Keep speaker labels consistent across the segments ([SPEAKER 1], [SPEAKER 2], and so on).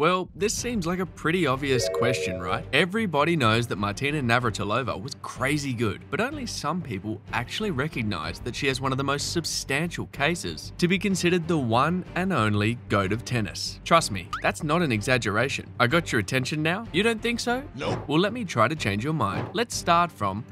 [SPEAKER 1] Well, this seems like a pretty obvious question, right? Everybody knows that Martina Navratilova was crazy good, but only some people actually recognize that she has one of the most substantial cases to be considered the one and only GOAT of tennis. Trust me, that's not an exaggeration. I got your attention now? You don't think so?
[SPEAKER 2] Nope.
[SPEAKER 1] Well, let me try to change your mind. Let's start from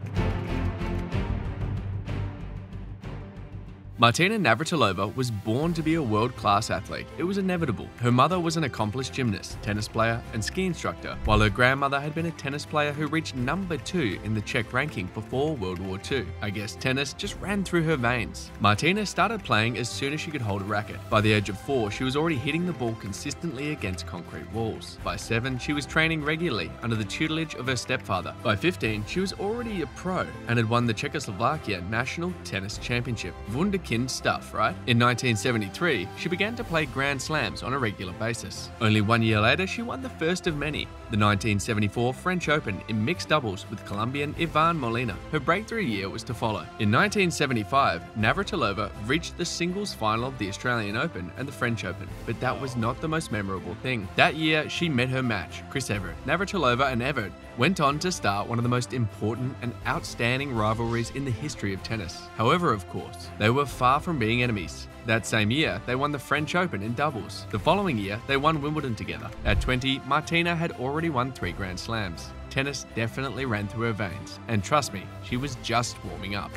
[SPEAKER 1] Martina Navratilova was born to be a world-class athlete. It was inevitable. Her mother was an accomplished gymnast, tennis player, and ski instructor, while her grandmother had been a tennis player who reached number two in the Czech ranking before World War II. I guess tennis just ran through her veins. Martina started playing as soon as she could hold a racket. By the age of four, she was already hitting the ball consistently against concrete walls. By seven, she was training regularly under the tutelage of her stepfather. By 15, she was already a pro and had won the Czechoslovakia National Tennis Championship. Stuff, right? In 1973, she began to play Grand Slams on a regular basis. Only one year later, she won the first of many, the 1974 French Open in mixed doubles with Colombian Ivan Molina. Her breakthrough year was to follow. In 1975, Navratilova reached the singles final of the Australian Open and the French Open, but that was not the most memorable thing. That year, she met her match, Chris Evert. Navratilova and Evert went on to start one of the most important and outstanding rivalries in the history of tennis. However, of course, they were far from being enemies. That same year, they won the French Open in doubles. The following year, they won Wimbledon together. At 20, Martina had already won three Grand Slams. Tennis definitely ran through her veins, and trust me, she was just warming up.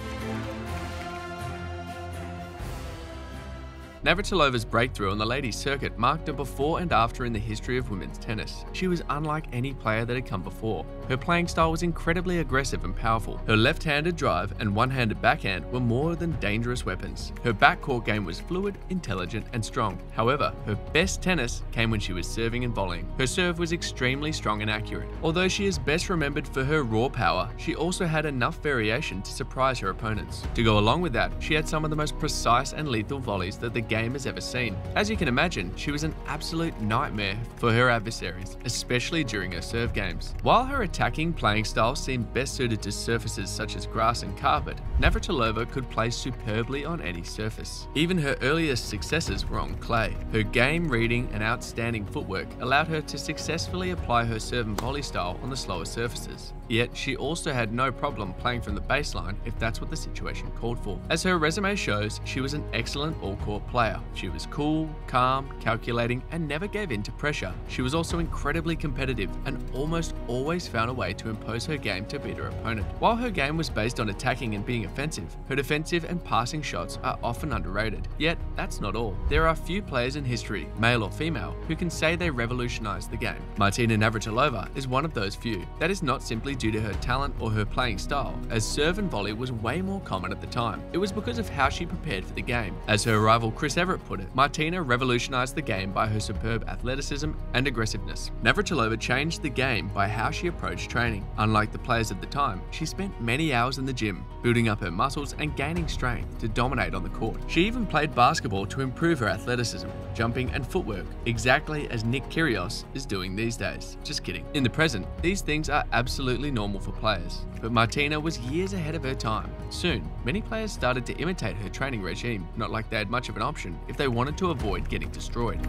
[SPEAKER 1] Navratilova's breakthrough on the ladies' circuit marked a before and after in the history of women's tennis. She was unlike any player that had come before. Her playing style was incredibly aggressive and powerful. Her left-handed drive and one-handed backhand were more than dangerous weapons. Her backcourt game was fluid, intelligent, and strong. However, her best tennis came when she was serving and volleying. Her serve was extremely strong and accurate. Although she is best remembered for her raw power, she also had enough variation to surprise her opponents. To go along with that, she had some of the most precise and lethal volleys that the game has ever seen. As you can imagine, she was an absolute nightmare for her adversaries, especially during her serve games. While her attacking playing style seemed best suited to surfaces such as grass and carpet, Navratilova could play superbly on any surface. Even her earliest successes were on clay. Her game reading and outstanding footwork allowed her to successfully apply her serve and volley style on the slower surfaces. Yet she also had no problem playing from the baseline if that's what the situation called for. As her resume shows, she was an excellent all-court player. She was cool, calm, calculating, and never gave in to pressure. She was also incredibly competitive and almost always found a way to impose her game to beat her opponent. While her game was based on attacking and being offensive, her defensive and passing shots are often underrated. Yet, that's not all. There are few players in history, male or female, who can say they revolutionized the game. Martina Navratilova is one of those few. That is not simply due to her talent or her playing style, as serve and volley was way more common at the time. It was because of how she prepared for the game. As her rival Chris Evert put it, Martina revolutionized the game by her superb athleticism and aggressiveness. Navratilova changed the game by how she approached training. Unlike the players at the time, she spent many hours in the gym, building up her muscles and gaining strength to dominate on the court. She even played basketball to improve her athleticism, jumping and footwork, exactly as Nick Kyrgios is doing these days. Just kidding. In the present, these things are absolutely normal for players, but Martina was years ahead of her time. Soon, many players started to imitate her training regime, not like they had much of an option if they wanted to avoid getting destroyed.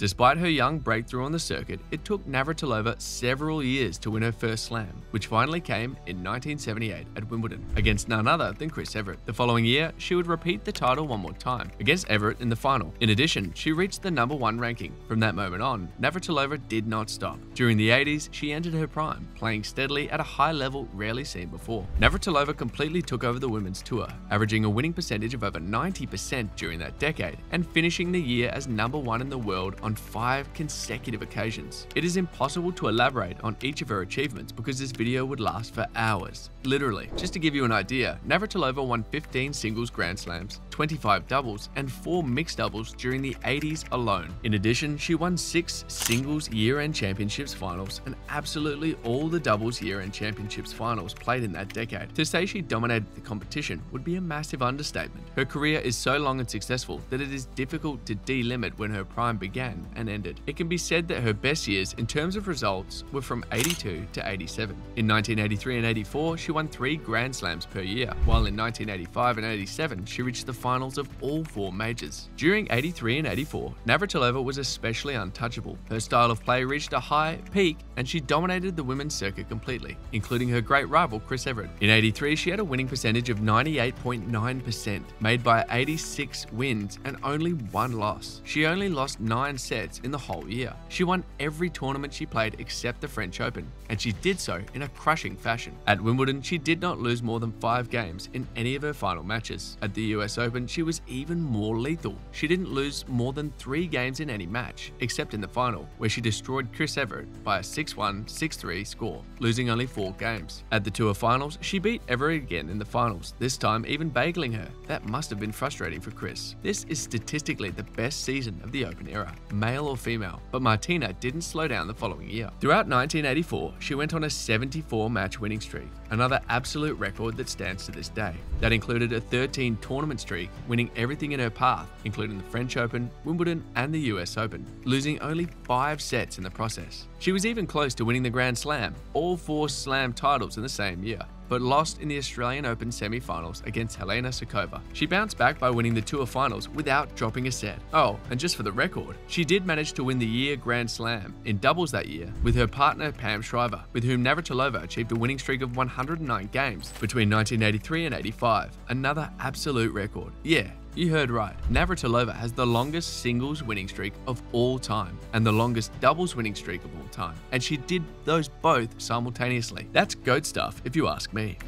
[SPEAKER 1] Despite her young breakthrough on the circuit, it took Navratilova several years to win her first slam, which finally came in 1978 at Wimbledon, against none other than Chris Evert. The following year, she would repeat the title one more time, against Evert in the final. In addition, she reached the number one ranking. From that moment on, Navratilova did not stop. During the 80s, she entered her prime, playing steadily at a high level rarely seen before. Navratilova completely took over the women's tour, averaging a winning percentage of over 90% during that decade, and finishing the year as number one in the world on on five consecutive occasions. It is impossible to elaborate on each of her achievements because this video would last for hours. Literally. Just to give you an idea, Navratilova won 15 singles Grand Slams, 25 doubles, and 4 mixed doubles during the 80s alone. In addition, she won 6 singles year-end championships finals and absolutely all the doubles year-end championships finals played in that decade. To say she dominated the competition would be a massive understatement. Her career is so long and successful that it is difficult to delimit when her prime began began and ended. It can be said that her best years in terms of results were from 82 to 87. In 1983 and 84, she won three Grand Slams per year, while in 1985 and 87, she reached the finals of all four majors. During 83 and 84, Navratilova was especially untouchable. Her style of play reached a high peak and she dominated the women's circuit completely, including her great rival Chris Evert. In 83, she had a winning percentage of 98.9%, made by 86 wins and only one loss. She only lost 9 sets in the whole year. She won every tournament she played except the French Open, and she did so in a crushing fashion. At Wimbledon, she did not lose more than 5 games in any of her final matches. At the US Open, she was even more lethal. She didn't lose more than 3 games in any match, except in the final, where she destroyed Chris Evert by a 6-1, 6-3 score, losing only 4 games. At the Tour Finals, she beat Evert again in the finals, this time even bageling her. That must have been frustrating for Chris. This is statistically the best season of the Open era, male or female, but Martina didn't slow down the following year. Throughout 1984, she went on a 74 match winning streak, another absolute record that stands to this day. That included a 13 tournament streak, winning everything in her path, including the French Open, Wimbledon, and the US Open, losing only five sets in the process. She was even close to winning the Grand Slam, all four Slam titles in the same year but lost in the Australian Open semi-finals against Helena Suková. She bounced back by winning the Tour finals without dropping a set. Oh, and just for the record, she did manage to win the year Grand Slam in doubles that year with her partner Pam Shriver, with whom Navratilova achieved a winning streak of 109 games between 1983 and 85. Another absolute record. Yeah, you heard right. Navratilova has the longest singles winning streak of all time and the longest doubles winning streak of all time. And she did those both simultaneously. That's goat stuff, if you ask me.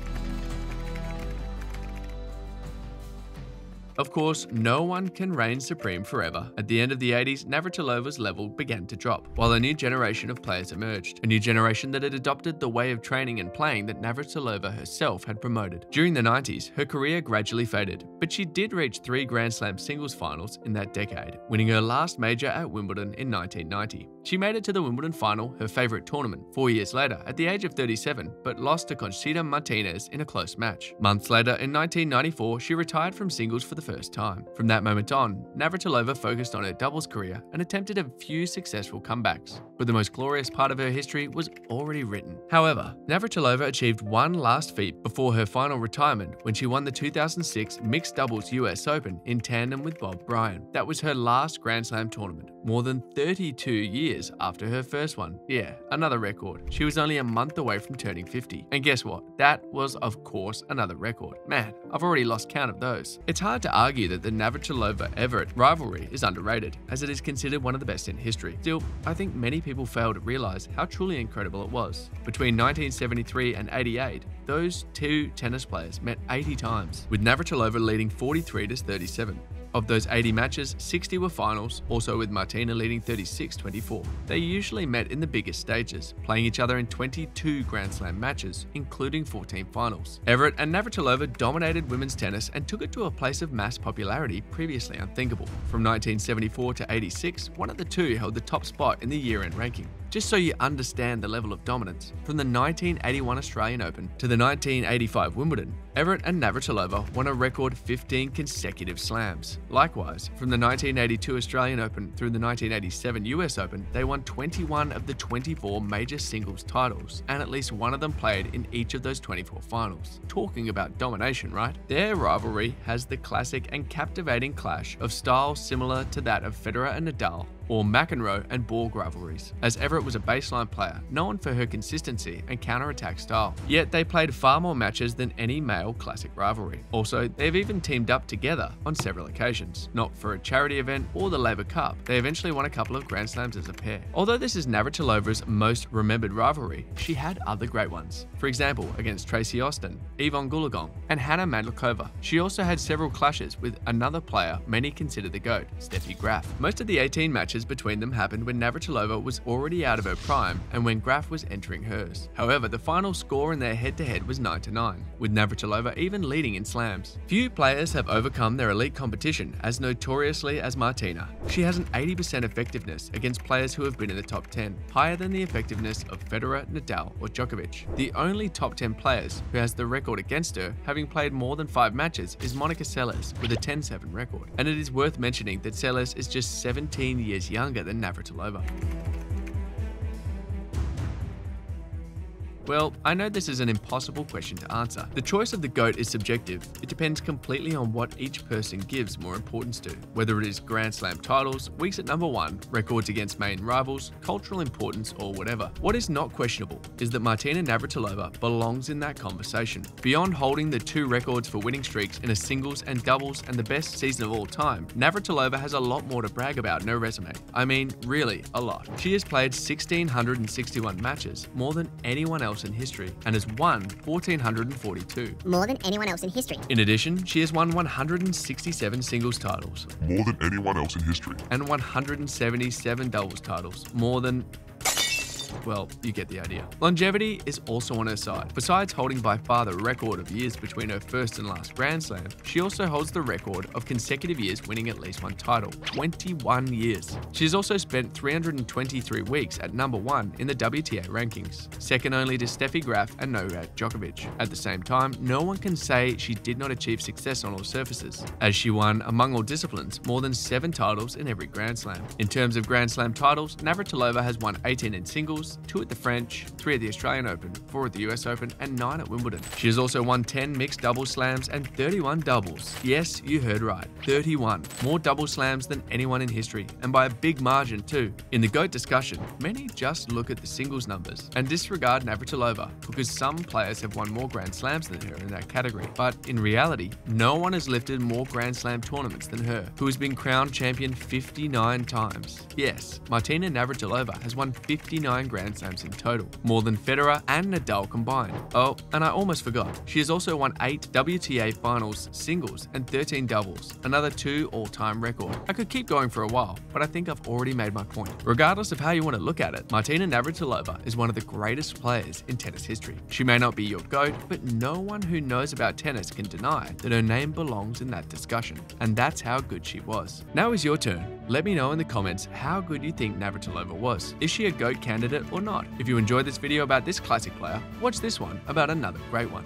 [SPEAKER 1] Of course, no one can reign supreme forever. At the end of the 80s, Navratilova's level began to drop, while a new generation of players emerged. A new generation that had adopted the way of training and playing that Navratilova herself had promoted. During the 90s, her career gradually faded, but she did reach three Grand Slam singles finals in that decade, winning her last major at Wimbledon in 1990. She made it to the Wimbledon final, her favourite tournament, four years later at the age of 37, but lost to Conchita Martinez in a close match. Months later, in 1994, she retired from singles for the first time. From that moment on, Navratilova focused on her doubles career and attempted a few successful comebacks, but the most glorious part of her history was already written. However, Navratilova achieved one last feat before her final retirement when she won the 2006 Mixed Doubles US Open in tandem with Bob Bryan. That was her last Grand Slam tournament, more than 32 years after her first one. Yeah, another record. She was only a month away from turning 50. And guess what? That was, of course, another record. Man, I've already lost count of those. It's hard to argue that the Navratilova Evert rivalry is underrated, as it is considered one of the best in history. Still, I think many people fail to realize how truly incredible it was. Between 1973 and 88, those two tennis players met 80 times, with Navratilova leading 43 to 37. Of those 80 matches, 60 were finals, also with Martina leading 36-24. They usually met in the biggest stages, playing each other in 22 Grand Slam matches, including 14 finals. Evert and Navratilova dominated women's tennis and took it to a place of mass popularity previously unthinkable. From 1974 to 86, one of the two held the top spot in the year-end ranking. Just so you understand the level of dominance, from the 1981 Australian Open to the 1985 Wimbledon, Evert and Navratilova won a record 15 consecutive slams. Likewise, from the 1982 Australian Open through the 1987 US Open, they won 21 of the 24 major singles titles, and at least one of them played in each of those 24 finals. Talking about domination, right? Their rivalry has the classic and captivating clash of styles similar to that of Federer and Nadal or McEnroe and Borg rivalries, as Evert was a baseline player known for her consistency and counter-attack style. Yet they played far more matches than any male classic rivalry. Also, they've even teamed up together on several occasions, not for a charity event or the Laver Cup. They eventually won a couple of Grand Slams as a pair. Although this is Navratilova's most remembered rivalry, she had other great ones. For example, against Tracy Austin, Evonne Goolagong, and Hana Mandlikova. She also had several clashes with another player many consider the GOAT, Steffi Graf. Most of the 18 matches between them happened when Navratilova was already out of her prime and when Graf was entering hers. However, the final score in their head-to-head -head was 9-9, with Navratilova even leading in slams. Few players have overcome their elite competition as notoriously as Martina. She has an 80% effectiveness against players who have been in the top 10, higher than the effectiveness of Federer, Nadal, or Djokovic. The only top 10 players who has the record against her, having played more than 5 matches, is Monica Seles with a 10-7 record. And it is worth mentioning that Seles is just 17 years years younger than Navratilova. Well, I know this is an impossible question to answer. The choice of the GOAT is subjective. It depends completely on what each person gives more importance to, whether it is Grand Slam titles, weeks at number one, records against main rivals, cultural importance, or whatever. What is not questionable is that Martina Navratilova belongs in that conversation. Beyond holding the two records for winning streaks in a singles and doubles and the best season of all time, Navratilova has a lot more to brag about in her resume. I mean, really, a lot. She has played 1,661 matches, more than anyone else else in history and has won 1,442.
[SPEAKER 2] More than anyone else in history.
[SPEAKER 1] In addition, she has won 167 singles titles.
[SPEAKER 3] More than anyone else in history.
[SPEAKER 1] And 177 doubles titles. More than well, you get the idea. Longevity is also on her side. Besides holding by far the record of years between her first and last Grand Slam, she also holds the record of consecutive years winning at least one title 21 years. She has also spent 323 weeks at number one in the WTA rankings, second only to Steffi Graf and Novak Djokovic. At the same time, no one can say she did not achieve success on all surfaces, as she won, among all disciplines, more than seven titles in every Grand Slam. In terms of Grand Slam titles, Navratilova has won 18 in singles, two at the French, three at the Australian Open, four at the US Open, and nine at Wimbledon. She has also won 10 mixed double slams and 31 doubles. Yes, you heard right, 31. More double slams than anyone in history, and by a big margin too. In the GOAT discussion, many just look at the singles numbers and disregard Navratilova because some players have won more Grand Slams than her in that category. But in reality, no one has lifted more Grand Slam tournaments than her, who has been crowned champion 59 times. Yes, Martina Navratilova has won 59 Grand Slams in total, more than Federer and Nadal combined. Oh, and I almost forgot, she has also won 8 WTA finals singles and 13 doubles, another two all-time record. I could keep going for a while, but I think I've already made my point. Regardless of how you want to look at it, Martina Navratilova is one of the greatest players in tennis history. She may not be your GOAT, but no one who knows about tennis can deny that her name belongs in that discussion, and that's how good she was. Now is your turn. Let me know in the comments how good you think Navratilova was. Is she a GOAT candidate or not. If you enjoyed this video about this classic player, watch this one about another great one.